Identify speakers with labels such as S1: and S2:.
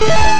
S1: Yeah!